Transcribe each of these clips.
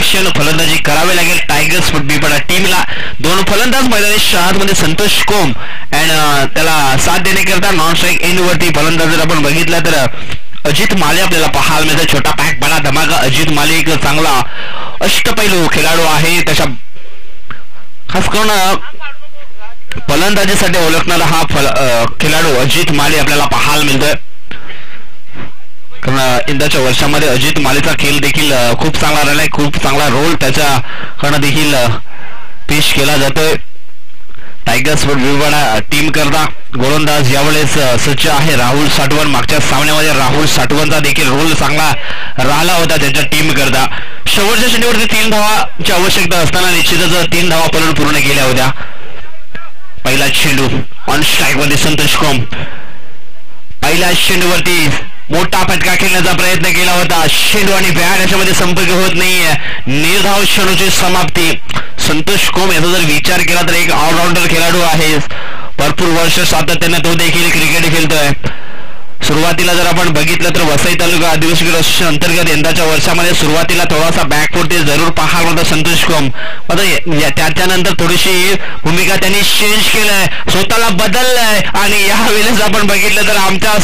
क्षेत्ररक्षण फलंदाजी करावे लागेल. टायगर्स बीपडा टीमला दोन फलंदाज मैदानी मध्ये संतोष कोम अँड त्याला साथ देण्याकरता नॉन स्ट्राईक एंड वरती फलंदाज जर आपण बघितला तर अजित माले आपल्याला पाहायला मिळतं छोटा पॅक बडा धमाका. अजित माले एक चांगला अष्टपैलू खेळाडू आहे. त्याच्या खास करून फलंदाजीसाठी ओळखणारा हा फल खेळाडू अजित माले आपल्याला पाहायला मिळतोय. यंदाच्या वर्षामध्ये अजित मालेचा खेळ देखील खूप चांगला राहिलाय खूप चांगला रोल त्याच्याकडनं देखील पेश केला जातोय. टायगर्स विभागा टीम करता. गोलंदाज यावेळेस सज्ज आहे राहुल साठवण. मागच्या सामन्यामध्ये राहुल साठवणचा देखील रोल चांगला राहिला होता त्यांच्या टीम करता. शेवटच्या शनिवरती तीन धावाची आवश्यकता असताना निश्चितच तीन धावा पर्यंत पूर्ण केल्या होत्या. पहिला चेंडू ऑन स्ट्राईकमध्ये संतोष कोम पहिल्या चेंडूवरती मोठा फटका खेळण्याचा प्रयत्न केला होता. शेंडू आणि बॅट याच्यामध्ये संपर्क होत नाहीये. निर्धाव चेंडूची समाप्ती. संतोष कोम याचा जर विचार केला तर एक ऑलराऊंडर खेळाडू आहे. भरपूर वर्ष सातत्याने तो देखील क्रिकेट खेळतोय. सुरुवातीला जर आपण बघितलं तर वसई तालुका आदिवासी अंतर्गत यंदाच्या वर्षामध्ये सुरुवातीला थोडासा बॅकफुट जरूर पाहायला होता संतोष कोम. त्याच्यानंतर थोडीशी भूमिका त्यांनी चेंज केलंय. स्वतःला बदललंय. आणि या वेळेस आपण बघितलं तर आमच्या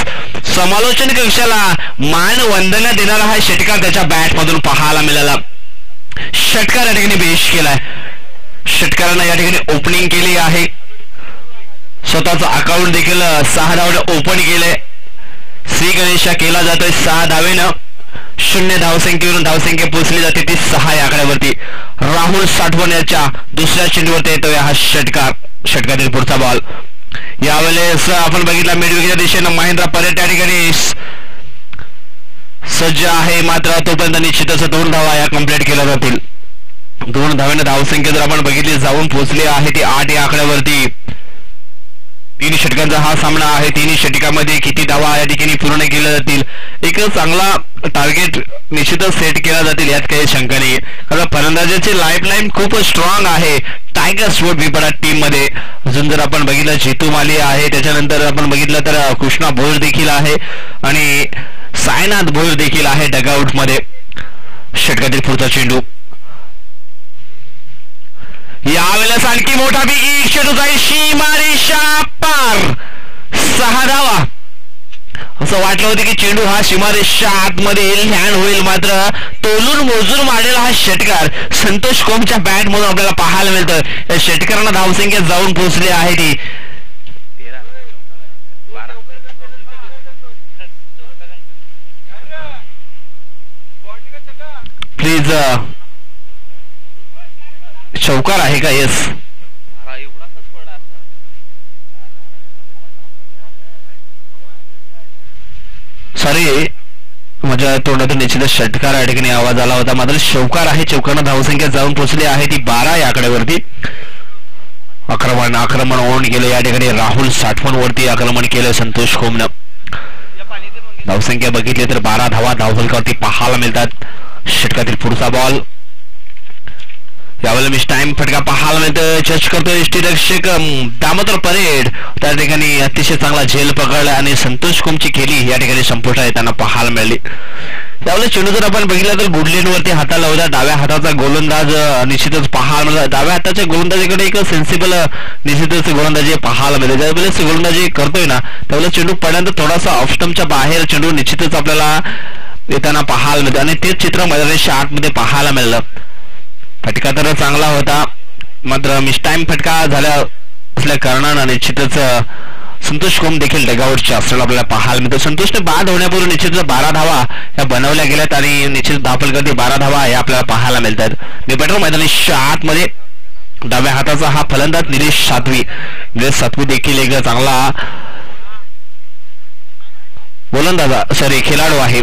समालोचन कक्षाला मान वंदना देणारा हा षटकार त्याच्या बॅट मधून पाहायला मिळाला. षटकार या ठिकाणी बेश केलाय. षटकारानं या ठिकाणी ओपनिंग केली आहे. स्वतःचं अकाउंट देखील सहा धावडे ओपन केलंय श्री गणेशा केला जातोय सहा धावेनं. शून्य धावसंख्येवरून धावसंख्या पोहोचली जाते ती सहा या आकड्यावरती. राहुल साठवण याच्या दुसऱ्या चेंडूवरती येतोय हा षटकार षटकातील पुढचा बॉल यावेळेस आपण बघितला मिडविकेच्या दिशेनं महेंद्र पर्यट या ठिकाणी सज्ज आहे. मात्र तोपर्यंत निश्चितच दोन धावा या कंप्लीट केल्या जातील. दोन धाव्यानं धावसंख्या जर आपण बघितली जाऊन पोहोचली आहे ती आठ या आकड्यावरती. तीन षटकांचा हा सामना आहे. तिन्ही षटकामध्ये किती धावा या ठिकाणी पूर्ण केल्या जातील? एक चांगला टार्गेट निश्चितच सेट केला जातील यात काही शंका नाही कारण फलंदाजाची लाईफ लाईन खूप स्ट्रॉंग आहे. टायगर स्पोर्ट विपडा टीममध्ये. अजून जर आपण बघितलं जितू माली आहे. त्याच्यानंतर आपण बघितलं तर कृष्णा भोज देखील आहे. आणि सायनाथ भोज देखील आहे डगआउटमध्ये. षटकातील पुढचा चेंडू. यावेळेस आणखी मोठा बिगी चेंडू जाईल सीमारेषा पार सहा धावा. असं वाटलं होतं की चेंडू हा सीमारेषा आतमध्ये लँड होईल मात्र तोलून मोजून मारलेला हा षटकार संतोष कोमच्या बॅट मधून आपल्याला पाहायला मिळतं या षटकारांना धावसंख्या जाऊन पोहोचली आहे ती. प्लीज चौकार आहे का? येस सॉरी माझ्या तोंडातून निश्चितच षटकार या ठिकाणी आवाज आला होता. मात्र चौकार आहे. चौकानं धावसंख्या जाऊन पोहोचली आहे ती बारा या आकड्यावरती. आक्रमण आक्रमण ओन केलं. या ठिकाणी राहुल साठवण वरती आक्रमण केलं संतोष कोमनं धावसंख्या बघितली तर बारा धावा धावफलकावरती पाहायला मिळतात. षटकातील पुढचा बॉल यावेळेला मी टाइम फटका पाहायला मिळतं जज करतो रक्षक दामोदर परेड. त्या ठिकाणी अतिशय चांगला झेल पकडला आणि संतोष कुमची केली या ठिकाणी संपुष्ट आहे त्यांना पाहायला मिळाली. त्यावेळेला चेंडू जर आपण बघितलं तर वरती हाताला होता. डाव्या हाताचा गोलंदाज निश्चितच पाहायला मिळाला. डाव्या हाताच्या गोलंदाजीकडे एक सेन्सिबल निश्चितच गोलंदाजी पाहायला मिळते. ज्यावेळेस गोलंदाजी करतोय ना त्यावेळेला चेंडू पडल्यानंतर थोडासा ऑफस्टमच्या बाहेर चेंडू निश्चितच आपल्याला येताना पाहायला मिळतं. आणि तेच चित्र मैदानाच्या आतमध्ये पाहायला मिळालं. फटका तर चांगला होता मात्र टाइम फटका झाल्या असल्या कारणानं निश्चितच संतोष कोम देखील डगावटच्या असल्याला आपल्याला पाहायला मिळतो. संतोषने बाद होण्यापूर्वी निश्चितच बारा धावा या बनवल्या गेल्यात आणि निश्चित धापलगती बारा धावा या आपल्याला पाहायला मिळतात. निपटर मैदानीच्या आतमध्ये डाव्या हाताचा हा फलंदाज निलेश सातवी. निलेश सातवी देखील एक चांगला गोलंदाजा सॉरी खेळाडू आहे.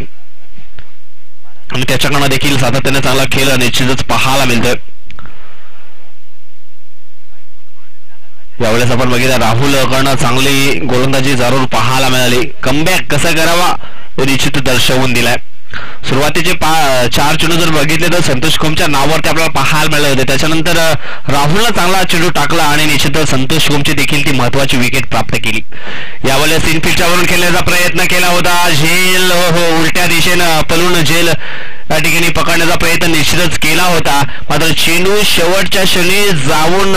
आणि त्याच्याकडनं देखील सातत्याने चांगला खेळ निश्चितच पाहायला मिळतोय. यावेळेस आपण बघितलं राहुल कडनं चांगली गोलंदाजी जरूर पाहायला मिळाली. कमबॅक कसा करावा निश्चित दर्शवून दिलाय. सुरुवातीचे चार चेंडू जर बघितले तर संतोष कोमच्या नावावरती आपल्याला पाहायला मिळाले होते. त्याच्यानंतर राहुलला चांगला चेंडू टाकला आणि निश्चित संतोष कोमची देखील ती महत्वाची विकेट प्राप्त केली. यावेळेस इनफिल्डच्या वरून खेळण्याचा प्रयत्न केला होता. झेल हो, हो उलट्या दिशेनं पलून झेल या ठिकाणी पकडण्याचा प्रयत्न निश्चितच केला होता. मात्र चेंडू शेवटच्या क्षणी जाऊन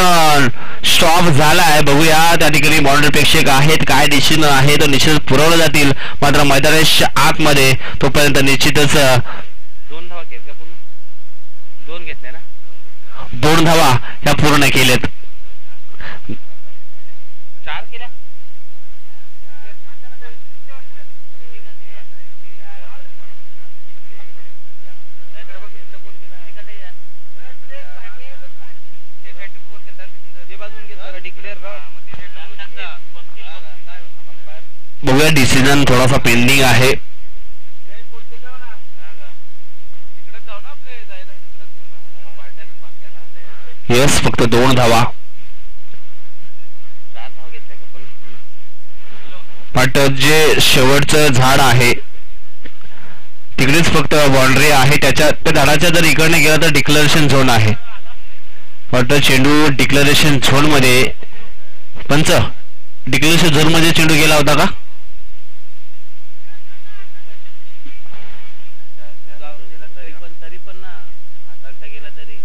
स्टॉप झाला आहे बघूया त्या ठिकाणी बॉर्डर प्रेक्षक आहेत काय दिशेनं आहे तर निश्चितच पुरवले जातील. मात्र मैदानाच्या आतमध्ये तोपर्यंत निश्चितच दोन धावा दोन घेतल्या ना? दोन धावा ह्या पूर्ण केल्यात. बघूया डिसिजन थोडासा पेंडिंग आहे. येस फक्त दोन धावा. पण बट जे शेवटचं झाड आहे तिकडेच फक्त बाउंड्री आहे. त्याच्या त्या झाडाच्या जर इकडने गेला तर डिक्लरेशन झोन आहे. बट चेंडू डिक्लरेशन झोनमध्ये पंच डिक्लरेशन झोनमध्ये चेंडू गेला होता का तरी पण तरी पण ना हाताचा गेला तरी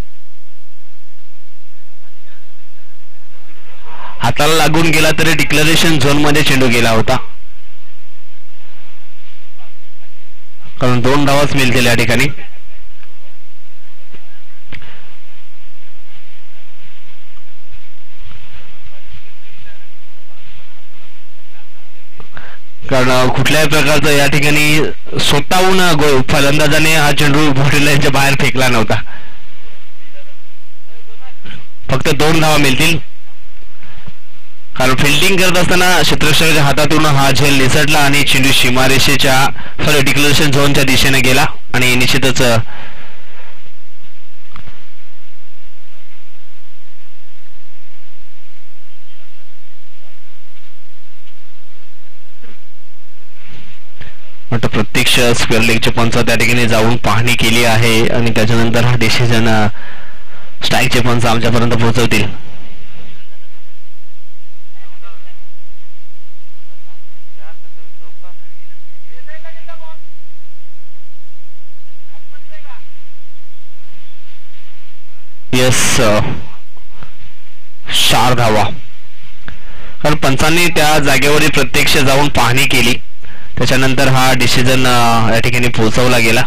हाताला लागून गेला तरी डिक्लरेशन झोनमध्ये चेंडू गेला होता. कारण दोन धावाच मिळतील या ठिकाणी. कारण कुठल्याही प्रकारचं या ठिकाणी स्वतःहून फलंदाजाने हा चेंडू यांच्या बाहेर फेकला नव्हता. फक्त दोन धावा मिळतील. कारण फिल्डिंग करत असताना क्षेत्रक्षकाच्या हातातून हा झेल निसटला आणि चेंडू सीमारेषेच्या सॉरी डिक्लेरेशन झोनच्या दिशेने गेला. आणि निश्चितच अ, प्रत्यक्ष स्क्वेअर लेगचे पंच त्या ठिकाणी जाऊन पाहणी केली आहे आणि त्याच्यानंतर हा डिसिजन स्ट्राईकचे पंच आमच्यापर्यंत पोहोचवतील चार का चौ- चौका येस चार धावा. कारण पंचांनी त्या जागेवरील प्रत्यक्ष जाऊन पाहणी केली. त्याच्यानंतर हा डिसिजन या ठिकाणी पोहोचवला गेला.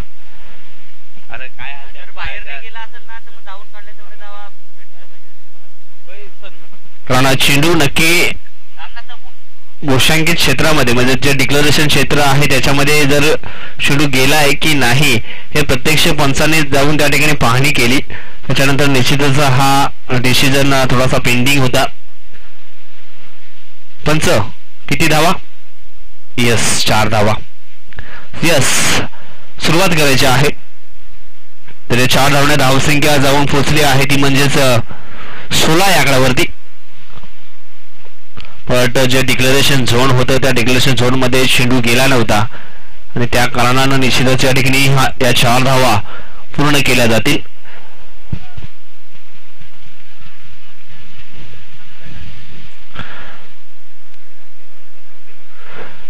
अरे काय हाल जर बाहेर नाही गेला असेल ना तर मग जाऊन काढले तेवढे धावा. भेटले पाहिजे कारण हा चेंडू नक्की. घोषांकित क्षेत्रामध्ये म्हणजे जे डिक्लरेशन क्षेत्र आहे त्याच्यामध्ये जर चेंडू गेला आहे की नाही हे प्रत्यक्ष पंचाने जाऊन त्या ठिकाणी पाहणी केली. त्याच्यानंतर निश्चितच हा डिसिजन थोडासा पेंडिंग होता. पंच किती धावा? यस चार धावा. यस सुरुवात करायची आहे. तर या चार धावण्या धावसंख्या जाऊन पोहोचली आहे ती म्हणजेच सोळा या आकड्यावरती. बट जे डिक्लरेशन झोन होतं त्या डिक्लरेशन झोनमध्ये चेंडू गेला नव्हता. आणि त्या कारणानं निश्चितच या ठिकाणी हा या चार धावा पूर्ण केल्या जातील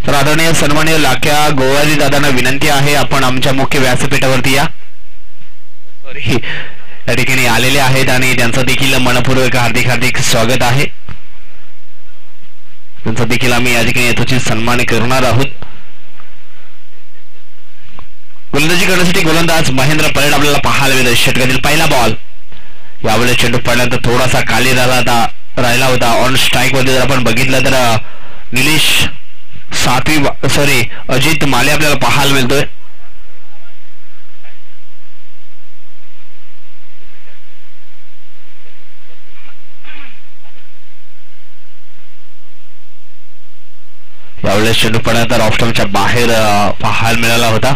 तर आदरणीय सन्मान्य लाख्या गोवारी दादांना विनंती आहे आपण आमच्या मुख्य व्यासपीठावरती या. सॉरी या ठिकाणी आलेले आहेत आणि त्यांचं देखील मनपूर्वक हार्दिक हार्दिक स्वागत आहे. त्यांचा देखील आम्ही या ठिकाणी यथोचित सन्मान करणार आहोत. गोलंदाजी करण्यासाठी गोलंदाज महेंद्र परेड आपल्याला पाहायला मिळतो षटकातील पहिला बॉल यावेळेस चेंडू पडल्यानंतर थोडासा खाली राहिला होता राहिला होता. ऑन स्ट्राईकमध्ये जर आपण बघितलं तर निलेश सातवी सॉरी अजित माले आपल्याला पाहायला मिळतोय. यावेळेस चेंडू पडल्यानंतर ऑफस्टमच्या बाहेर पाहायला मिळाला होता.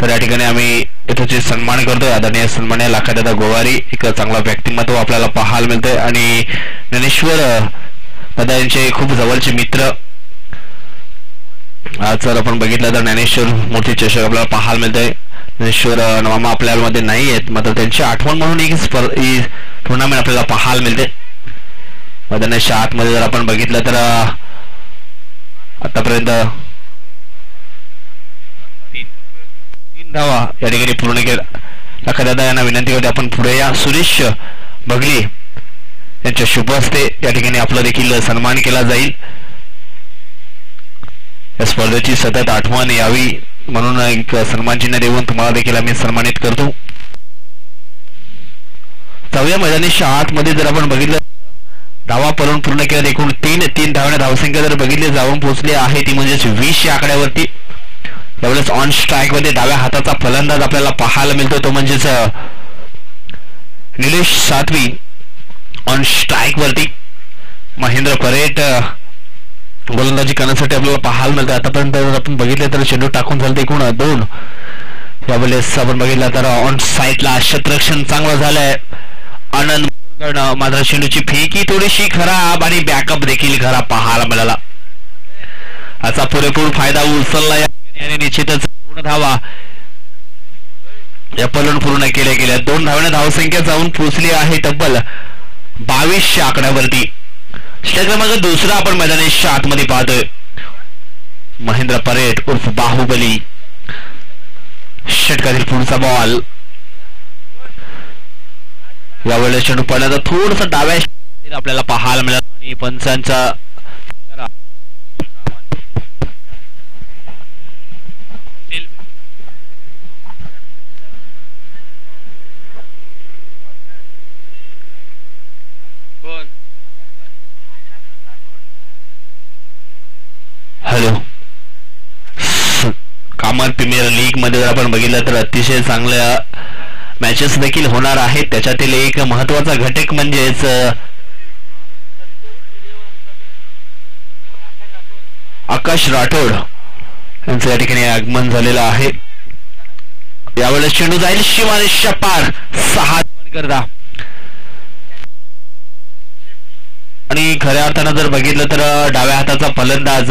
तर या ठिकाणी आम्ही इथं सन्मान करतोय आदरणीय सन्मान्य लाखादादा गोवारी एक चांगला व्यक्तिमत्व आपल्याला पाहायला मिळतंय. आणि ज्ञानेश्वर दादा यांचे खूप जवळचे मित्र आज जर आपण बघितलं तर ज्ञानेश्वर मूर्ती चषक आपल्याला पाहायला मिळतंय. ज्ञानेश्वर नवामा आपल्यामध्ये नाही आहेत मात्र त्यांची आठवण म्हणून एक स्पर्धा ही टुर्नामेंट आपल्याला पाहायला मिळते. मैदानाच्या आतमध्ये जर आपण बघितलं तर आतापर्यंत तीन तीन धावा या ठिकाणी पूर्ण केला दादा यांना विनंती करते आपण पुढे या. सुरेश बगली यांच्या शुभ हस्ते या ठिकाणी आपला देखील सन्मान केला जाईल. या स्पर्धेची सतत आठवण यावी म्हणून एक सन्मान चिन्ह देऊन तुम्हाला देखील आम्ही सन्मानित करतो. चौया मैदानीच्या आतमध्ये जर आपण बघितलं धावा पळून पूर्ण केल्यात एकूण तीन तीन धावण्या धावसंख्या जर बघितली जाऊन पोहोचली आहे ती म्हणजेच या आकड्यावरती. त्यावेळेस ऑन स्ट्राईकमध्ये डाव्या हाताचा फलंदाज आपल्याला पाहायला मिळतो तो म्हणजेच निलेश सातवी. ऑन स्ट्राईक वरती महेंद्र परेट गोलंदाजी करण्यासाठी आपल्याला पाहायला मिळतं. आतापर्यंत आपण बघितलं तर चेंडू टाकून झालं एकूण दोन. यावेळेस आपण बघितलं तर ऑन साईडला शत्रक्षण चांगलं झालंय. आनंद मात्र चेंडूची फेकी थोडीशी खराब आणि बॅकअप देखील खराब पाहायला मिळाला. याचा पुरेपूर फायदा उचलला आणि निश्चितच पूर्ण धावा या पलून पूर्ण केल्या गेल्या. दोन धावण्या धावसंख्या जाऊन पोचली आहे तब्बल बावीसशे आकड्यावरती. क्रमांक दुसरा आपण मैदानी शात मध्ये पाहतोय. महेंद्र परेट उर्फ बाहुबली. षटकातील पुढचा बॉल यावेळेस चेंडू पडल्याचा थोडस डाव्या आपल्याला पाहायला मिळाला. आणि पंचांचा कामत प्रीमियर लीगमध्ये जर आपण बघितलं तर अतिशय चांगल्या मॅचेस देखील होणार आहेत. त्याच्यातील एक महत्त्वाचा घटक म्हणजेच आकाश राठोड यांचं या ठिकाणी आगमन झालेलं आहे. यावेळेस चेंडू जाईल शिवानेशच्या पार सहा करता आणि खऱ्या अर्थानं जर बघितलं तर डाव्या हाताचा फलंदाज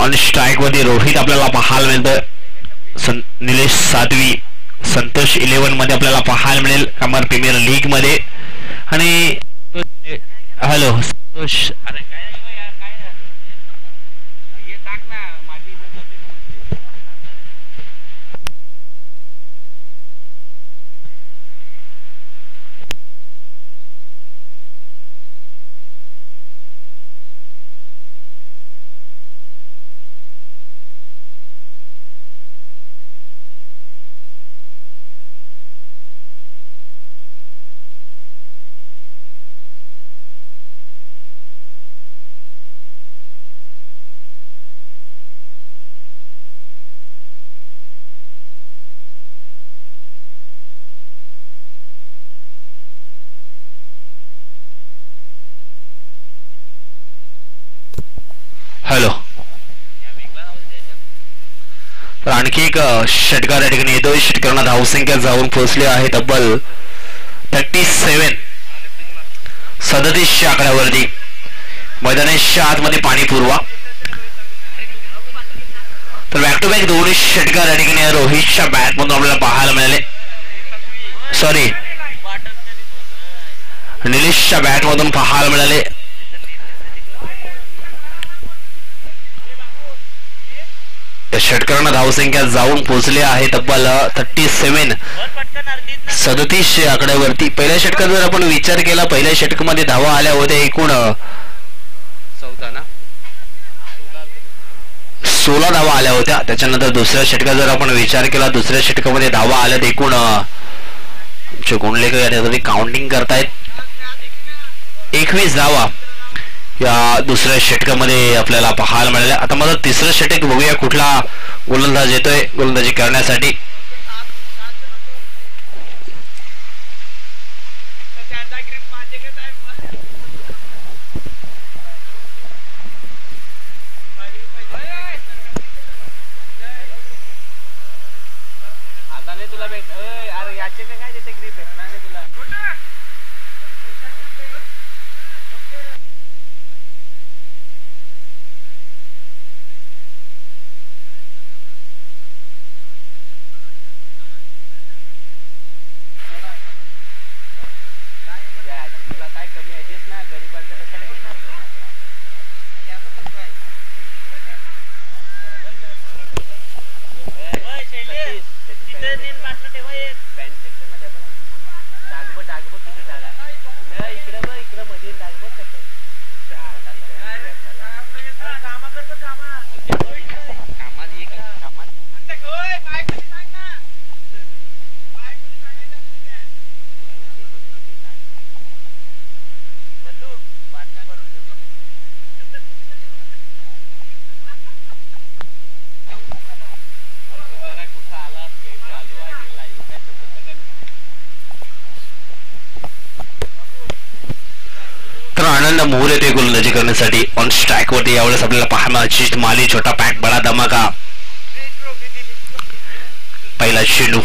ऑन स्ट्राईकमध्ये रोहित आपल्याला पाहायला मिळतं निलेश साध्वी संतोष इलेव्हनमध्ये आपल्याला पाहायला मिळेल. कमर प्रीमियर लीगमध्ये. आणि हॅलो संतोष हॅलो तर आणखी एक षटकार या ठिकाणी येतोय. षटकारांना धावसंख्या जाऊन पोहोचली आहे तब्बल थर्टी सेवन सदतीसच्या आकड्यावरती. मैदानाच्या आतमध्ये पाणी पुरवा. तर बॅक टू बॅक दोन्ही षटकार या ठिकाणी रोहितच्या बॅट मधून आपल्याला पाहायला मिळाले. सॉरी निलेशच्या बॅट मधून पाहायला मिळाले. षटकारांना धावसंख्या जाऊन पोहोचले आहे. तब्बल थर्टी सेव्हन सदतीस आकड्यावरती. पहिल्या षटकात जर आपण विचार केला पहिल्या षटकामध्ये धावा आल्या होत्या एकूण चौदा ना? सोळा धावा आल्या होत्या. त्याच्यानंतर दुसऱ्या षटकात जर आपण विचार केला दुसऱ्या षटकामध्ये धावा आल्यात एकूण आमचे गुणलेखक याच्यासाठी काउंटिंग करतायत. एकवीस धावा. या दुसऱ्या षटकामध्ये आपल्याला पाहायला मिळाल्या आता माझा तिसरं षटक बघूया कुठला गोलंदाज येतोय गोलंदाजी करण्यासाठी आता नाही तुला भेट अय, अरे याचे काय काय देते ग्रीप भेटणार नाही तुला या याची तुला काय कमी आहे तेच ना गरिबांच्या कशाला घेणार आनंद मोहर गोलंदाजी करण्यासाठी. ऑन स्ट्राईक वरती यावेळेस आपल्याला पाहणं अशिष्ट माली छोटा पॅक बडा धमाका. पहिला चेंडू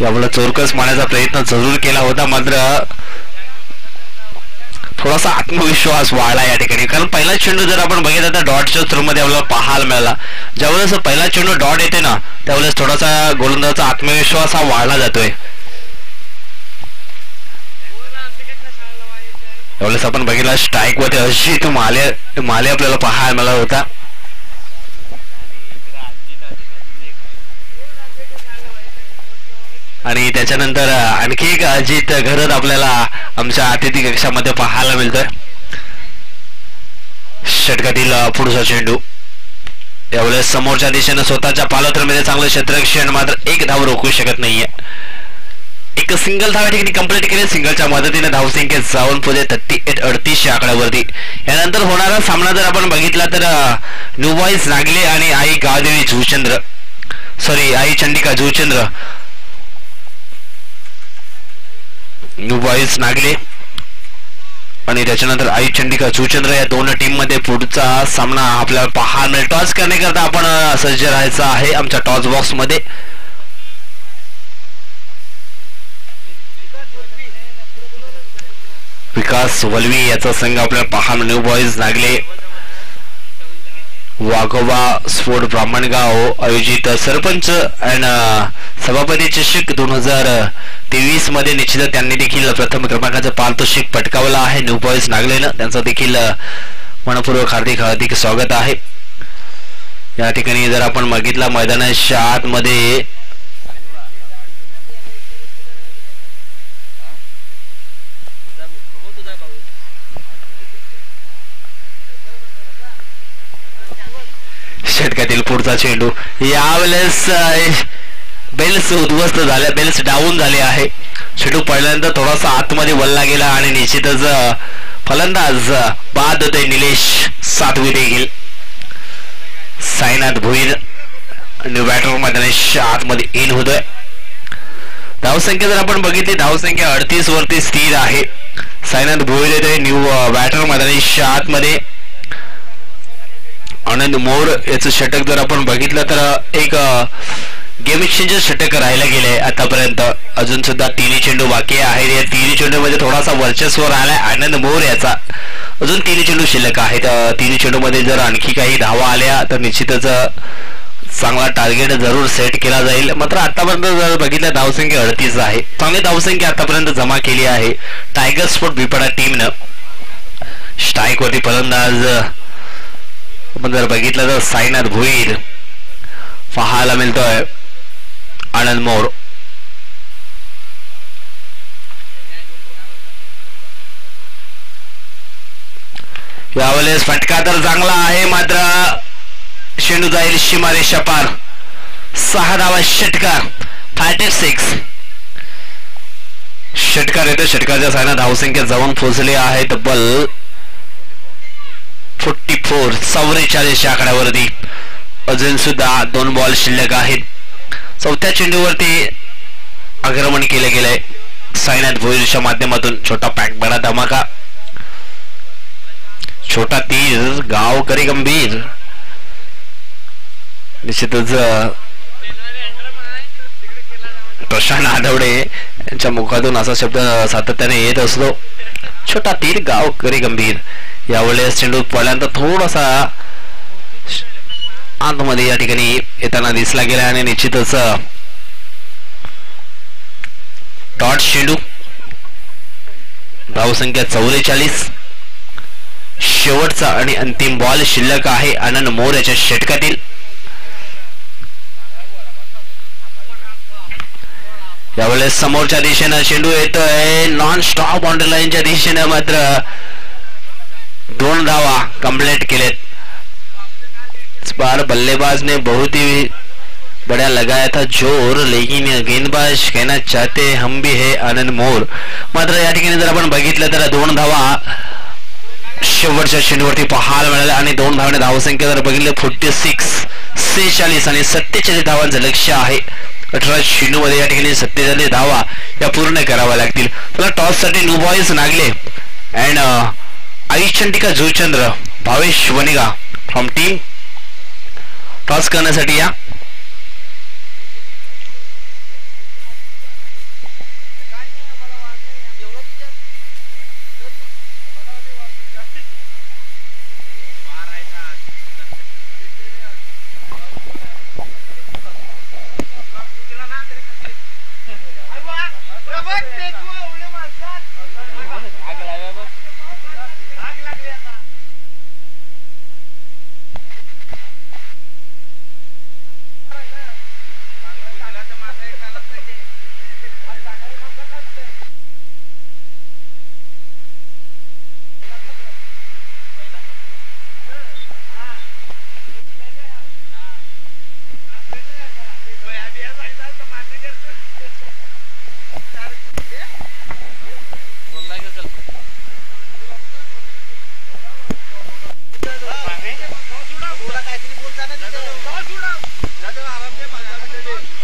यावेळेला चोरकस मारण्याचा प्रयत्न जरूर केला होता मात्र थोडासा आत्मविश्वास वाढला या ठिकाणी. कारण पहिला चेंडू जर आपण बघितला तर डॉटच्या थ्रूमध्ये आपल्याला पाहायला मिळाला. ज्यावेळेस पहिला चेंडू डॉट येते ना त्यावेळेस थोडासा गोलंदाजाचा आत्मविश्वास हा वाढला जातोय. त्यावेळेस आपण बघितला स्ट्राईक वरती अशी माले माले आपल्याला पाहायला मिळाला होता. आणि त्याच्यानंतर आणखी एक अजित घरत आपल्याला आमच्या अतिथी कक्षामध्ये पाहायला मिळतोय. षटकातील पुढचा चेंडू. यावेळेस समोरच्या दिशेनं स्वतःच्या पालत्रमध्ये चांगलं क्षेत्रक्षण मात्र एक धाव रोखू शकत नाहीये. एक सिंगल धाव या ठिकाणी कंप्लीट केले. सिंगलच्या मदतीने धावसंख्या जाऊन पुढे थर्टी एट अडतीसशे आकड्यावरती यानंतर होणारा सामना जर आपण बघितला तर न्यूबॉईज नागले आणि Aai Gavdevi Juchandra sorry Aai Chandika Juchandra. New boys Nagle. आणि त्याच्यानंतर आई चंडिका जुचंद्र या दोन टीममध्ये पुढचा सामना आपल्याला पाहायला मिळेल टॉस करण्याकरता आपण सज्ज राहायचं आहे आमच्या टॉस बॉक्स विकास वलवी याचा संघ आपल्याला पाहायला न्यू बॉईज नागले वाघोबा स्फोट ब्राह्मणगाव आयोजित सरपंच अँड सभापती चषक दोन हजार तेवीसमध्ये निश्चित त्यांनी देखील प्रथम क्रमांकाचं पारितोषिक पटकावलं आहे. न्यू बॉईज नागलेनं. त्यांचं देखील मनपूर्वक हार्दिक हार्दिक स्वागत आहे. या ठिकाणी जर आपण बघितला मैदानाच्या आतमध्ये षटकातील पुढचा चेंडू. यावेळेस बेल्स उद्ध्वस्त झाल्या बेल्स डाऊन झाले आहे. चेंडू पडल्यानंतर थोडासा आतमध्ये वल्ला गेला आणि निश्चितच फलंदाज बाद होते निलेश सातवी देखील. साईनाथ भुईर न्यू बॅटर मैदानेश आतमध्ये इन होतोय. धावसंख्या जर आपण बघितली धावसंख्या अडतीस वरती स्थिर आहे. साईनाथ भोईर येतोय न्यू बॅटर मैदानेश आतमध्ये. आनंद मोर याचं षटक जर आपण बघितलं तर एक गेम एक्सचेंजर षटक राहायला गेले आतापर्यंत. अजून सुद्धा तिन्ही चेंडू बाकी आहेत. या तिन्ही चेंडू मध्ये थोडासा वर्चस्व राहिलाय आनंद मोर याचा. अजून तिन्ही चेंडू शिल्लक आहेत. तिन्ही चेंडू मध्ये जर आणखी काही धावा आल्या तर निश्चितच चांगला टार्गेट जरूर सेट केला जाईल. मात्र आतापर्यंत जर बघितलं धावसंख्या अडतीस आहे. चांगली धावसंख्या आतापर्यंत जमा केली आहे. टायगर स्पोर्ट बिपडा टीमनं स्ट्राईक वरती फलंदाज आपण जर बघितलं तर साईनाथ भुईर पाहायला मिळतोय आनंद मोर यावेळेस फटका तर चांगला आहे मात्र शेंडू जाईल शिमारे शपार. सहा धावा षटकार फायटे सिक्स षटकार येतो षटकारच्या सायना धावसंख्या जाऊन पोहोचले आहे तब्बल. फोर्टी फोर चौवेचाळीस आकड्यावरती. अजून सुद्धा दोन बॉल शिल्लक आहेत. चौथ्या चेंडूवरती आक्रमण केलं गेलंय. साईनाथ भोईरच्या माध्यमातून छोटा पॅक बडा धमाका. छोटा तीर गाव करी गंभीर. निश्चितच प्रशांत आठवडे यांच्या मुखातून असा शब्द सातत्याने येत असतो. छोटा तीर गाव करी गंभीर. यावेळेस चेंडू पडल्यानंतर थोडासा आतमध्ये या ठिकाणी येताना दिसला गेला आणि निश्चितच डॉट चेंडू धावसंख्या चौवेचाळीस. शेवटचा आणि अंतिम बॉल शिल्लक आहे आनंद मोर याच्या षटकातील. यावेळेस समोरच्या दिशेनं चेंडू येतोय. नॉन स्टॉप बाउंड्री लाईनच्या दिशेनं मात्र दोन धावा कंप्लीट केलेत. बार बल्लेबाज ने बहुत ही बड़ा लगाया था जोर लेकिन गेंदबाज कहना चाहते हम भी है आनंद मोर. मात्र या ठिकाणी जर आपण बघितलं तर दोन धावा शेवटच्या चेंडूवरती पाहायला मिळाल्या आणि दोन धावाने धावसंख्या जर बघितलं फोर्टी सिक्स सेहेचाळीस आणि सत्तेचाळीस धावांचं लक्ष आहे. अठरा चेंडूमध्ये या ठिकाणी सत्तेचाळीस धावा या पूर्ण कराव्या लागतील. त्याला टॉससाठी new boys Nagle. And आयुषचंडिका Juchandra Bhavesh Vaniga from team toss करण्यासाठी या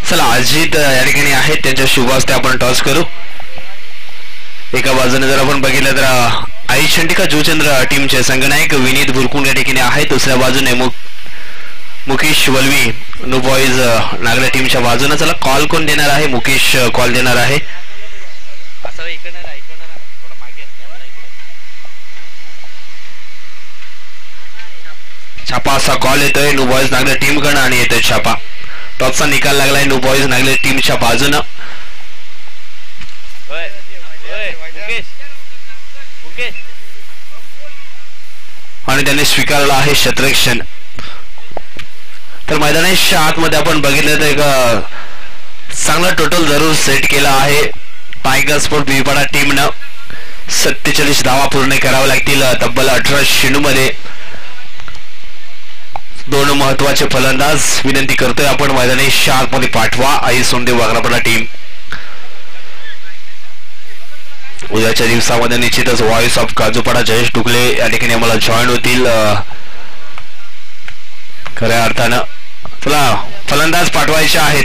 चला अजित अ, या ठिकाणी आहेत. त्यांच्या शुभ हस्ते आपण टॉस करू. एका बाजूने जर आपण बघितलं तर आई शंटिका जुचंद्र टीमचे संघनायक विनीत बुरकुंड या ठिकाणी आहेत. दुसऱ्या बाजूने मुक मुकेश वलवी नो बॉईज नागल्या टीमच्या बाजूने. चला कॉल कोण देणार आहे? मुकेश कॉल देणार आहे. छापा असा कॉल येतोय. नो बॉईज नागल्या टीम कडनं आणि येतोय छापा. टॉपचा निकाल लागलाय नो बॉईज नागल्या टीमच्या बाजूनं. आणि त्यांनी स्वीकारला आहे शतरक्षण तर मैदानाच्या आतमध्ये आपण बघितलं तर एक चांगला टोटल जरूर सेट केला आहे. टायगर स्पोर्ट बिपाडा टीमनं सत्तेचाळीस धावा पूर्ण कराव्या लागतील. तब्बल अठरा शेंडू मध्ये दोन महत्त्वाचे फलंदाज विनंती करतोय आपण. मैदानी आतमध्ये पाठवा. आई सोंडे वाघरापडा टीम उद्याच्या दिवसामध्ये निश्चितच व्हॉइस ऑफ काजूपाडा जयेश टुकले या ठिकाणी आम्हाला जॉईन होतील. खऱ्या अर्थानं चला फलंदाज पाठवायचे आहेत.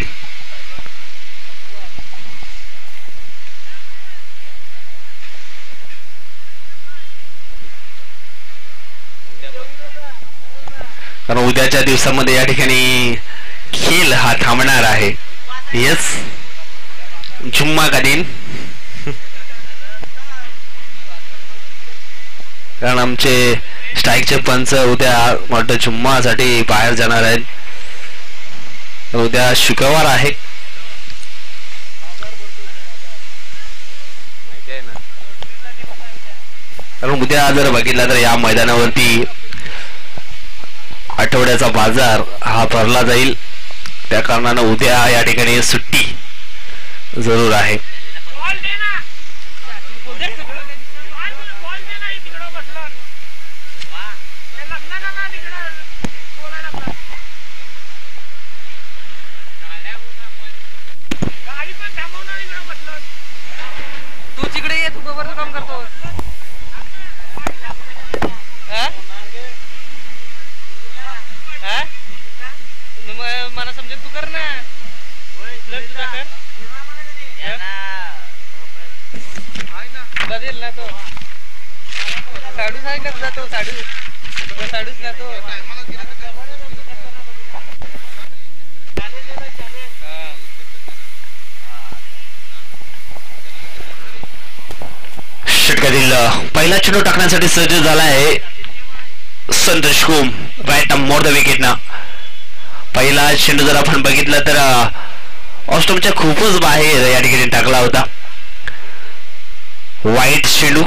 कारण उद्याच्या दिवसामध्ये या ठिकाणी खेळ हा थांबणार आहे. येस जुम्मा का दिन? कारण आमचे स्ट्राईकचे पंच उद्या वाटतं जुम्मासाठी बाहेर जाणार आहेत. उद्या शुक्रवार आहे ना? कारण उद्या जर बघितला तर या मैदानावरती आठवड्याचा बाजार हा भरला जाईल. त्या कारणानं उद्या या ठिकाणी सुट्टी जरूर आहे बॉल दे ना बॉल दे ना तिकडं बसलं हे लग्नाला ना तिकडं बोलायला लागला. गाडी पण थांबवणार इकडं बसलं तू तिकडे ये तू बरोबर काम करतो हा? हा? म- मला समजेल तू कर ना चल तुझा कर तुला देईल ना तो साडू आहे जातो साडू. साडूच जातो. पहिला चेंडू टाकण्यासाठी सज्ज झाला आहे संतोष कुम. राईट मोर द विकेट ना. पहिला चेंडू जर आपण बघितलं तर ऑस्टमच्या खूपच बाहेर या ठिकाणी टाकला होता. वाईट चेंडू.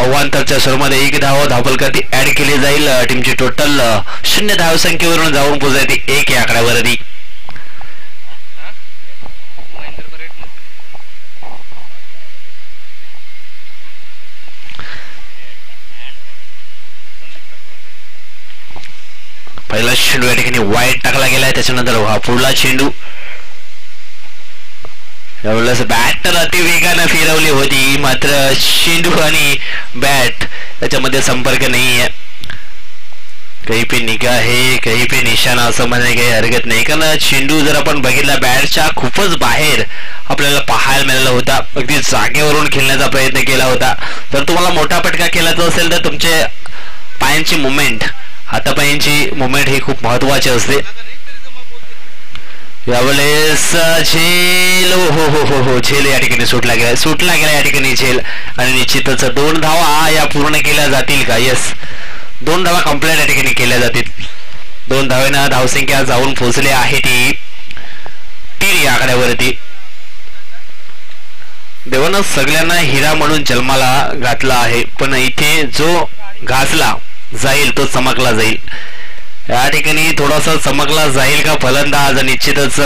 अवांतरच्या स्वरूपामध्ये एक धाव धावफलकाती ऍड केली जाईल. टीमची टोटल शून्य शून्य धावसंख्येवरून जाऊन पोहोचायची एक या आकड्यावरती. पहिला चेंडू या ठिकाणी वाईट टाकला गेलाय. त्याच्यानंतर हा पुढला चेंडू यावेळेस बॅट तर अति फिरवली होती. मात्र शेंडू आणि बॅट त्याच्यामध्ये संपर्क नाहीये. कहीं पे निगा आहे कहीं पे निशाणा असं म्हणायला काही हरकत नाही. कारण चेंडू जर आपण बघितला बॅटच्या खूपच बाहेर आपल्याला पाहायला मिळाला होता. अगदी जागेवरून खेळण्याचा प्रयत्न केला होता. जर तुम्हाला मोठा फटका खेळायचा असेल तर तुमचे पायांची मुवमेंट हातापायांची मुवमेंट ही खूप महत्वाची असते. यावेळेस झेल हो हो हो हो हो. झेल या ठिकाणी सुटला गेला सुटला गेला या ठिकाणी झेल. आणि निश्चितच दोन धावा या पूर्ण केल्या जातील का? येस दोन धावा कंप्लीट या ठिकाणी केल्या जातील. दोन धावेनं धावसंख्या जाऊन पोहोचले आहे ती. तीन या आकड्यावरती. देवानं सगळ्यांना हिरा म्हणून जन्माला घातला आहे. पण इथे जो घासला जाईल तो चमकला जाईल. या ठिकाणी थोडासा चमकला जाईल का फलंदाज? निश्चितच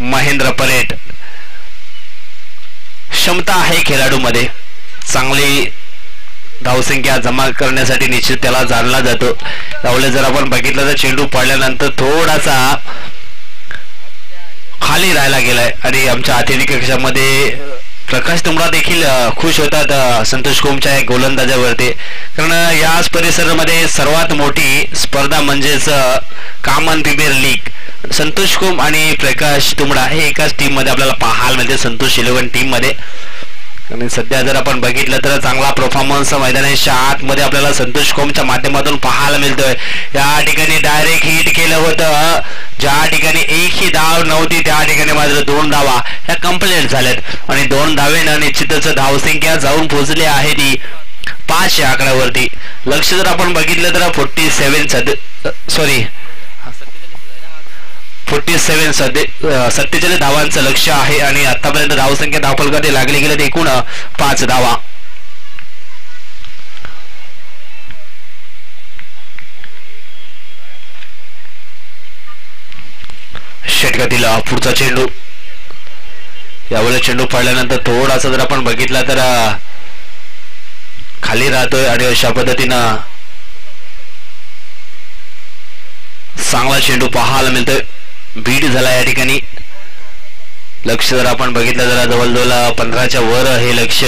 महेंद्र परेट क्षमता आहे खेळाडूमध्ये. चांगली धावसंख्या जमा करण्यासाठी निश्चित त्याला जाणला जातो. त्यामुळे जर आपण बघितलं तर चेंडू पडल्यानंतर थोडासा खाली राहायला गेलाय. आणि आमच्या अतिथी कक्षामध्ये प्रकाश तुमरा देखील खुश होतात संतोष कोमच्या गोलंदाजावरती. कारण याच परिसरामध्ये सर्वात मोठी स्पर्धा म्हणजेच कामन प्रीमियर लीग. संतोष कोम आणि प्रकाश तुमडा हे एकाच टीममध्ये आपल्याला पाहायला मिळते संतोष इलेव्हन टीममध्ये आणि सध्या जर आपण बघितलं तर चांगला परफॉर्मन्स मैदानाच्या आतमध्ये आपल्याला संतोष कोमच्या माध्यमातून पाहायला मिळतोय. या ठिकाणी डायरेक्ट हिट केलं होतं. ज्या ठिकाणी एकही धाव नव्हती त्या ठिकाणी मात्र दोन धावा ह्या कंप्लीट झाल्यात. आणि दोन धावेनं निश्चितच धावसंख्या जाऊन पोहोचली आहे ती पाच या आकड्यावरती लक्ष जर आपण बघितलं तर forty seven sorry forty seven सत्तेचाळीस धावांचं लक्ष आहे आणि आतापर्यंत धावसंख्या धावफलकामध्ये लागली गेल्यात एकूण पाच धावा. षटकातील पुढचा चेंडू. यावेळेला चेंडू पडल्यानंतर थोडासा जर आपण बघितला तर खाली राहतोय आणि अशा पद्धतीनं चांगला चेंडू पाहायला मिळतोय. बीट झाला या ठिकाणी. लक्ष जर आपण बघितलं जरा जवळजवळ पंधराच्या वर हे लक्ष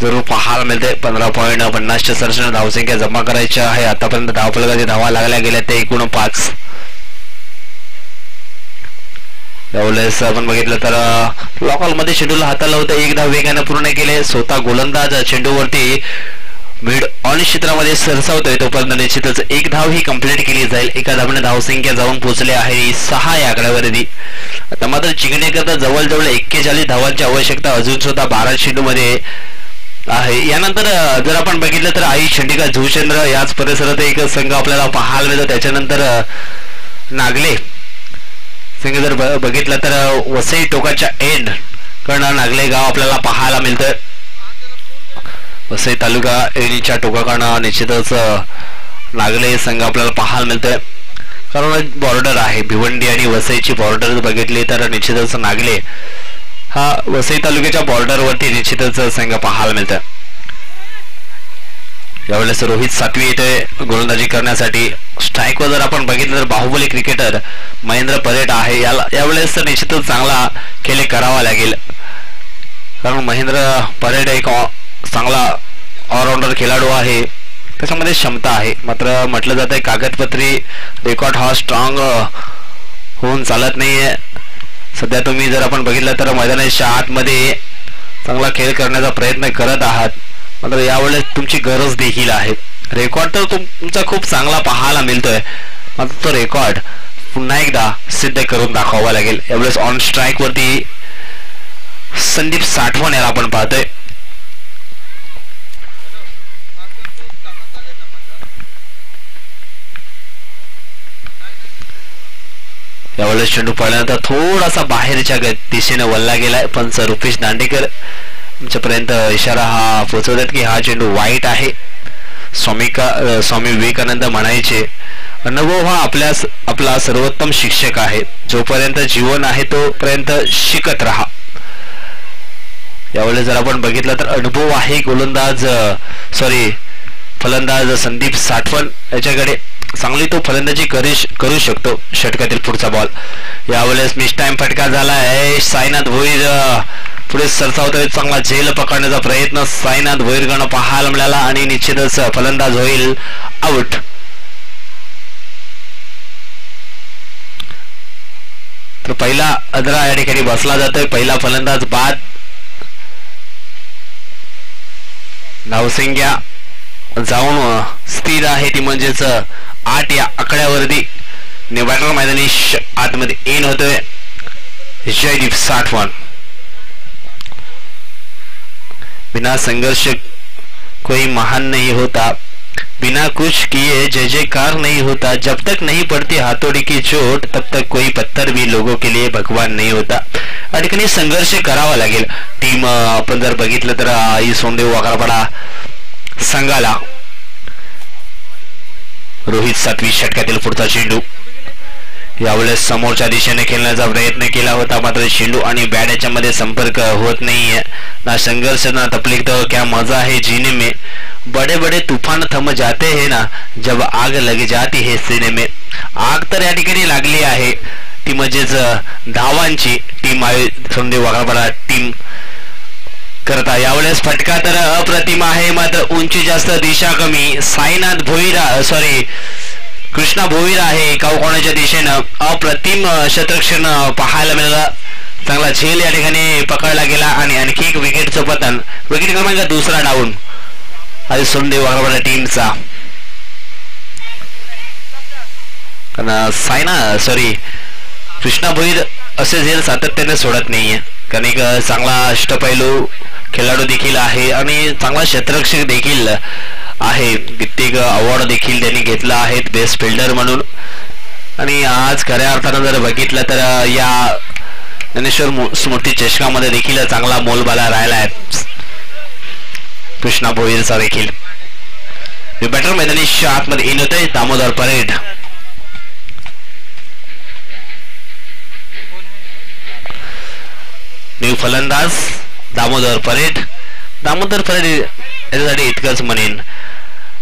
जरूर पाहायला मिळते पंधरा पॉईंट पन्नासच्या सरसने धावसंख्या जमा करायच्या आहे. आतापर्यंत धावफलकाचे धावा लागल्या गेल्या ते एकूण पाच. त्यावेळेस आपण बघितलं तर लॉकॉलमध्ये शेड्यूल हाताला होतं. एक धाव वेगाने पूर्ण केले. स्वतः गोलंदाज चेंडूवरती मिड ऑन क्षेत्रामध्ये सरसावतोय. तोपर्यंत निश्चितच एक धाव ही कंप्लीट केली जाईल. एका धावने धावसंख्या जाऊन पोहोचले आहे सहा या आकड्यावरती. आता मात्र जिंकण्याकरता जवळजवळ एक्केचाळीस धावांची आवश्यकता अजून सुद्धा बारा चेंडूमध्ये आहे. यानंतर जर आपण बघितलं तर आई चंडिका झुचंद्र याच परिसरात एक संघ आपल्याला पाहायला मिळतो. त्याच्यानंतर नागले संघ जर बघितलं तर वसई टोकाच्या एंड कडनं नागले गाव आपल्याला पाहायला मिळतं वसई तालुका एडीच्या टोकाकडनं निश्चितच नागले संघ आपल्याला पाहायला मिळतोय. कारण बॉर्डर आहे भिवंडी आणि वसईची बॉर्डर बघितली तर निश्चितच नागले हा वसई तालुक्याच्या बॉर्डरवरती निश्चितच संघ पाहायला मिळतं यावेळेस रोहित सातवी येते गोलंदाजी करण्यासाठी. स्ट्राईकवर जर आपण बघितलं तर बाहुबली क्रिकेटर महेंद्र परेट आहे. याला यावेळेस तर निश्चितच चांगला खेळ करावा लागेल. कारण महेंद्र परेड एक चांगला ऑलराऊंडर खेळाडू आहे. त्याच्यामध्ये क्षमता आहे. मात्र म्हटलं जात आहे कागदपत्री रेकॉर्ड हा स्ट्रॉंग होऊन चालत नाही आहे सध्या तुम्ही जर आपण बघितलं तर मैदानाच्या आतमध्ये चांगला खेळ करण्याचा प्रयत्न करत आहात. मात्र यावेळेस तुमची गरज देखील आहे. रेकॉर्ड तर तुमचा खूप चांगला पाहायला मिळतोय. मात्र तो रेकॉर्ड पुन्हा एकदा सिद्ध करून दाखवावा लागेल. यावेळेस ऑन स्ट्राईक वरती संदीप साठवण याला आपण पाहतोय. यावेळेस चेंडू पडल्यानंतर थोडासा बाहेरच्या दिशेने वल्ला गेलाय. पंच रुपेश दांडेकर. आमच्यापर्यंत इशारा हा पोचवतात की हा चेंडू वाईट आहे. स्वामिका स्वामी विवेकानंद म्हणायचे अनुभव हा आपल्या आपला सर्वोत्तम शिक्षक आहे. जोपर्यंत जीवन आहे तोपर्यंत शिकत राहा. यावेळेस जर आपण बघितलं तर अनुभव आहे गोलंदाज सॉरी फलंदाज संदीप साठवण याच्याकडे. चांगली तो फलंदाजी करू शकतो षटकातील पुढचा बॉल यावेळेस मिस टाइम फटका झाला. आहे साईनाथ भोईर पुढे सरसावत चांगला झेल पकडण्याचा प्रयत्न. साईनाथ भोईरगण पाहायला मिळाला आणि निश्चितच फलंदाज होईल. आउट तर पहिला अदरा या ठिकाणी बसला जातोय. पहिला फलंदाज बाद. नावसिंग्या जाऊन स्थिर आहे ती म्हणजेच आठ या आकड्यावरती. निवाडणार मैदानी आतमध्ये इन होतोय. जयदीप साठवण. बिना संघर्ष कोई महान नहीं होता। बिना कुछ किए जय जयकार नहीं होता। जब तक नहीं पड़ती हाथोड़ी की चोट, तब तक कोई पत्थर भी लोगों के लिए भगवान नहीं होता। या संघर्ष करावा लागेल। टीम आपण जर बघितलं तर आई सोंदेव वाकरापाडा संघाला रोहित सातवी षटकातील पुढचा चेंडू। यावेळेस समोरच्या दिशेने खेळण्याचा प्रयत्न केला होता मात्र चेंडू आणि बॅट याच्यामध्ये संपर्क होत नाहीये. ना संघर्ष ना तकलीफ तो क्या मजा है जीने में. बड़े बड़े तूफान थम जाते हैं ना जब आग लग जाती है सीने में. आग तर या ठिकाणी लागली आहे. ती म्हणजेच धावांची टीम आहे समजे वाघापाडा टीम करता. यावेळेस फटका तर अप्रतिम आहे मात्र उंची जास्त दिशा कमी. साईनाथ भोईरा सॉरी कृष्णा भोईर आहे कावकोणाच्या दिशेनं? अप्रतिम अं, शतरक्षण पाहायला मिळालं. चांगला झेल या ठिकाणी पकडला गेला आणि आणखी एक विकेटचं पतन विकेट क्रमांक दुसरा डाऊन. आज सोनदेव वाघावाडा टीमचा सायना सॉरी कृष्णा भोईर असे झेल सातत्याने सोडत नाहीये. कारण एक चांगला अष्टपैलू खेळाडू देखील आहे आणि चांगला क्षेत्ररक्षक देखील. आहे. कित्येक अवॉर्ड देखील त्यांनी घेतला आहे. बेस्ट फिल्डर म्हणून. आणि आज खऱ्या अर्थानं जर बघितलं तर या ज्ञानेश्वर स्मृती चषकामध्ये देखील चांगला मोलबाला राहिला आहे. कृष्णा भोईरचा देखील. बॅटर मैदानी आतमध्ये इन होते. दामोदर परेड. न्यू फलंदाज दामोदर परेड. दामोदर परेड याच्यासाठी इतकंच म्हणेन.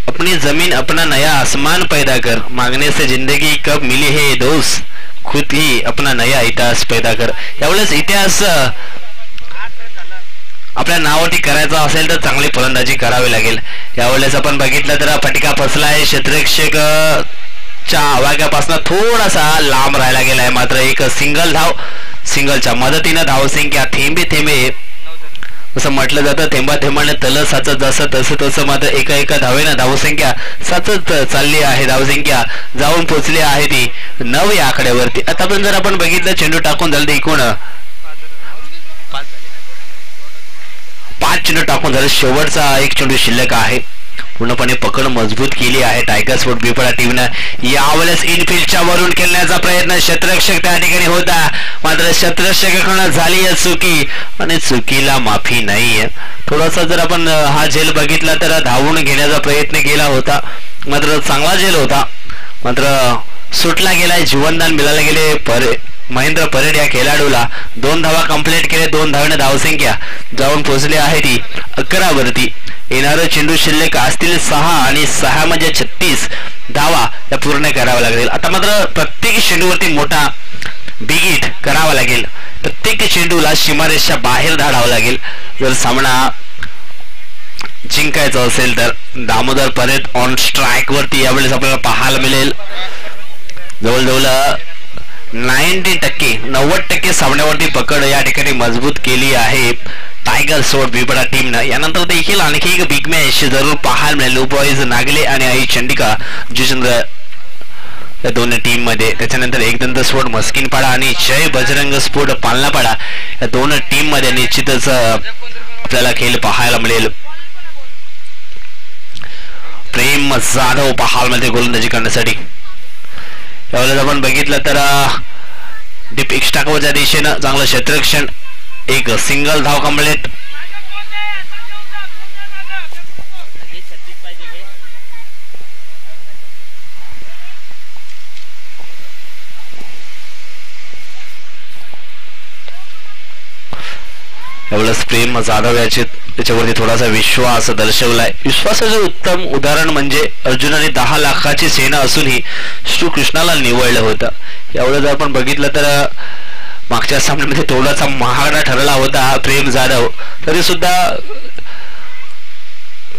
अपनी जमीन अपना नया आसमान पैदा कर। मांगने से जिंदगी कब मिली है दोस्त? खुद ही अपना नया इतिहास पैदा कर। यावेळेस इतिहास आपल्या नावावरती करायचा असेल तर चांगली फलंदाजी करावी लागेल. यावेळेस आपण बघितलं तर फटका फसला आहे क्षेत्रक्षक च्या आवाक्यापासून थोडासा लांब राहायला गेलाय. मात्र एक सिंगल धाव सिंगलच्या मदतीनं धावसंख्या थेंबे थेंबे असं म्हटलं जातं थेंबा थेंबाने तल साचत जसं तसं तसं मात्र एका एका धावेनं धावसंख्या साचत चालली आहे धावसंख्या जाऊन पोचली आहे ती नव या आकड्यावरती. आता पण जर आपण बघितलं चेंडू टाकून झालं एकूण पाच चेंडू टाकून झालं. शेवटचा एक चेंडू शिल्लक आहे. पूर्णपणे पकड मजबूत केली आहे. टायगर स्पोर्ट बिपडा टीमनं यावेळेस इनफिल्डच्या वरून खेळण्याचा प्रयत्न शतरक्षक त्या ठिकाणी होता. मात्र शतरक्षकाकडनं झाली आहे चुकी. आणि चुकीला माफी नाहीये थोडासा जर आपण हा झेल बघितला तर धावून घेण्याचा प्रयत्न केला होता. मात्र चांगला झेल होता. मात्र सुटला गेलाय जीवनदान मिळायला गेले परे महेंद्र परेड या खेळाडूला दोन धावा कंप्लीट केले दोन धावेने धावसंख्या. जाऊन पोहोचली आहे ती अकरा वरती येणारं चेंडू शिल्लक असतील सहा आणि सहा म्हणजे छत्तीस धावा या पूर्ण कराव्या लागतील. आता मात्र प्रत्येक चेंडूवरती मोठा बिगीट करावा लागेल. प्रत्येक चेंडूला सीमारेषा बाहेर धाडावं लागेल. जर सामना जिंकायचं असेल तर दामोदर परेड ऑन स्ट्राईक वरती यावेळेस आपल्याला पाहायला मिळेल. जवळजवळ नाईन्टी टक्के नव्वद टक्के सामन्यावरती पकड या ठिकाणी मजबूत केली आहे टायगर सोड बिबडा टीमनं यानंतर देखील आणखी एक बिग मॅच जरूर पाहायला मिळेल. बॉईज नागले आणि आई चंडिका जिचंद्र या दोन टीममध्ये. त्याच्यानंतर एकदंत स्फोट मस्किनपाडा आणि जय बजरंग स्फोट पालनापाडा. या दोन टीममध्ये निश्चितच आपल्याला खेळ पाहायला मिळेल. प्रेम जाधव पाहायला मिळते गोलंदाजी करण्यासाठी. यावेळेस आपण बघितलं तर डीप एक्स्ट्राकोच्या दिशेनं चांगलं क्षेत्ररक्षण. एक सिंगल धाव कंप्लीट एवढंच प्रेम जाधव याचे त्याच्यावरती थोडासा विश्वास दर्शवलाय. विश्वासाचं उत्तम उदाहरण म्हणजे अर्जुनाने दहा लाखाची सेना असूनही श्रीकृष्णाला निवडलं होतं. यावेळेस जर आपण बघितलं तर मागच्या सामन्यामध्ये थोडासा महागडा ठरला होता प्रेम जाधव. तरी सुद्धा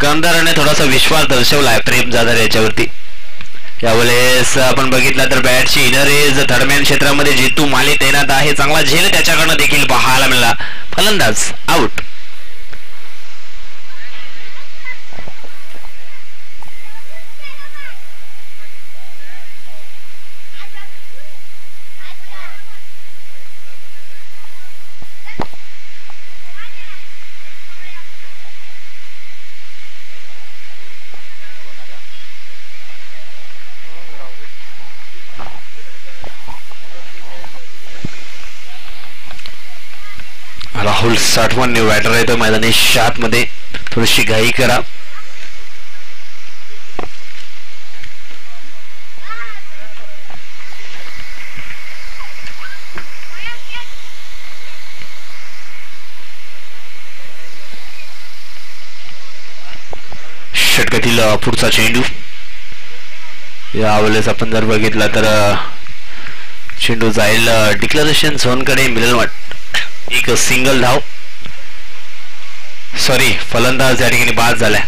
गंधाराने थोडासा विश्वास दर्शवलाय प्रेम जाधव याच्यावरती. यावेळेस आपण बघितलं तर बॅटची इनरेज थर्डमॅन क्षेत्रामध्ये जितू माली तैनात आहे चांगला झेल त्याच्याकडनं देखील पाहायला मिळाला. फलंदाज आउट राहुल साठवण न्यू बॅटर आहे तर मैदानी शात मध्ये थोडीशी घाई करा. षटकातील पुढचा चेंडू. यावेळेस आपण जर बघितला तर चेंडू जाईल डिक्लरेशन झोनकडे मिळेल वाट. एक सिंगल धाव. सॉरी फलंदाज या ठिकाणी बाद झाल्या.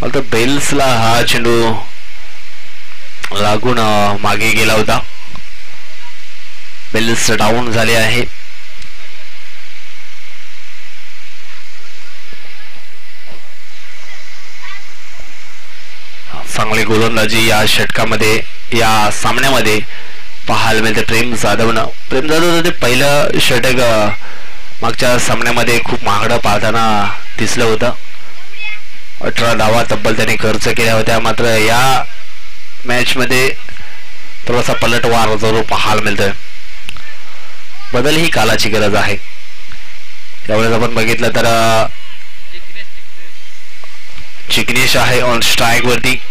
फक्त बेल्सला हा चेंडू लागून मागे गेला होता. बेल्स डाऊन झाले आहे. चांगली गोलंदाजी या षटकामध्ये या सामन्यामध्ये पाहायला मिळते. प्रेम जाधवनं प्रेम जाधव ते पहिलं षटक मागच्या सामन्यामध्ये खूप महागडं पाहताना दिसलं होतं. अठरा धावा तब्बल त्याने खर्च केल्या होत्या. मात्र या मॅचमध्ये थोडासा पलटवार जरूर पाहायला मिळतोय. बदल ही कालाची गरज आहे. त्यावेळेस आपण बघितलं तर अं, चिकनेश आहे ऑन स्ट्राईक वरती.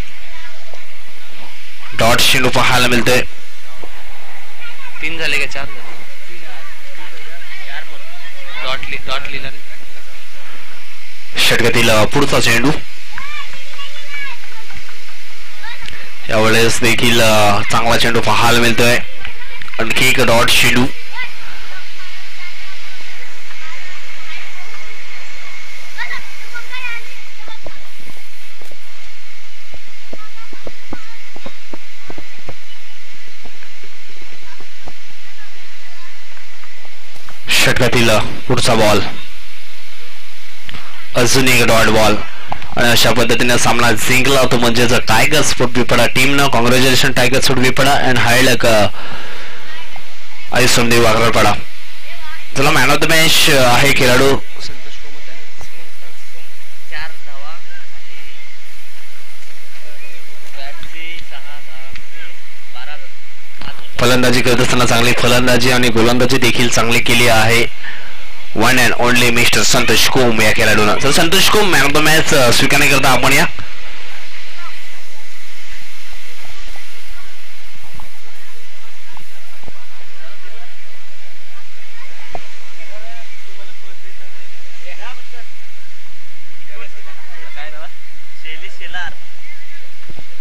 डॉट शेंडू पाहायला मिळतोय. तीन झाले का चार झाले? डॉट लि लिहिला षटकातील पुढचा चेंडू यावेळेस देखील चांगला चेंडू पाहायला मिळतोय. आणखी एक डॉट चेंडू षटकातील पुढचा बॉल अजून एक डॉट बॉल आणि अशा पद्धतीने सामना जिंकला तो म्हणजेच टायगर पडा टीम न congratulations tiger sport Vipada and हायलक Aai Sandeep वाघरपडा चला मॅन ऑफ द मॅच आहे खेळाडू संतोष कोमत आहे चार धावा आणि बॅटची सहा दहा म्हणजे बारा पाच रन. फलंदाजी करत असताना चांगली फलंदाजी आणि गोलंदाजी देखील चांगली केली आहे. One and only mister Santosh Kom या खेळाडूनं. तर Santosh Kom man of the match स्वीकारण्याकरता आपण या.